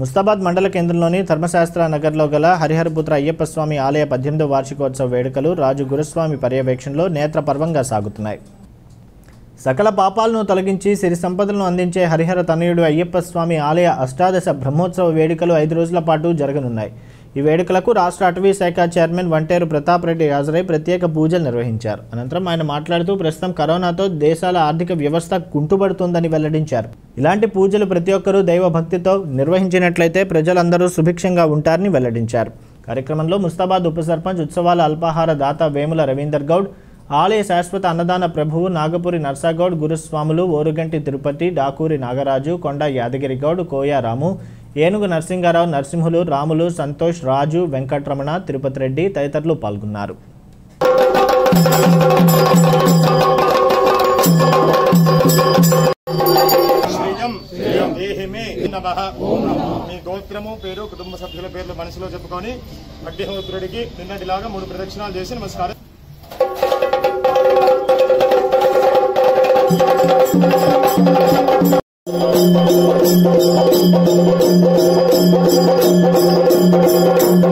ముస్తాబాద్ మండల కేంద్రంలోని ధర్మశాస్త్ర నగర్లో గల హరిహరపుత్ర అయ్యప్ప స్వామి ఆలయ పద్దెనిమిదో వార్షికోత్సవ వేడుకలు రాజు గురుస్వామి పర్యవేక్షణలో నేత్రపర్వంగా సాగుతున్నాయి. సకల పాపాలను తొలగించి సిరి సంపదలను అందించే హరిహర తనయుడు అయ్యప్ప స్వామి ఆలయ అష్టాదశ బ్రహ్మోత్సవ వేడుకలు ఐదు రోజుల పాటు జరగనున్నాయి. ఈ వేడుకలకు రాష్ట్ర అటవీ శాఖ చైర్మన్ వంటేరు ప్రతాప్ రెడ్డి హాజరై ప్రత్యేక పూజలు నిర్వహించారు. అనంతరం ఆయన మాట్లాడుతూ ప్రస్తుతం కరోనాతో దేశాల ఆర్థిక వ్యవస్థ కుంటుపడుతుందని వెల్లడించారు. ఇలాంటి పూజలు ప్రతి ఒక్కరూ దైవ భక్తితో నిర్వహించినట్లయితే ప్రజలందరూ సుభిక్షంగా ఉంటారని వెల్లడించారు. కార్యక్రమంలో ముస్తాబాద్ ఉప సర్పంచ్ ఉత్సవాల అల్పాహార దాత వేముల రవీందర్ గౌడ్ ఆలయ శాశ్వత అన్నదాన ప్రభువు నాగపురి నర్సాగౌడ్ గురుస్వాములు ఓరుగంటి తిరుపతి డాకూరి నాగరాజు కొండ యాదగిరి కోయారాము కోయ రాము ఏనుగు నరసింహారావు నరసింహులు రాములు సంతోష్ రాజు వెంకటరమణ తిరుపతి రెడ్డి తదితరులు పాల్గొన్నారు. మీ గోత్రము పేరు కుటుంబ సభ్యుల పేర్లు మనసులో చెప్పుకొని అగ్నిహోత్రుడికి నిన్నటిలాగా మూడు ప్రదక్షిణాలు చేసి నమస్కారం. Thank you.